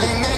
everything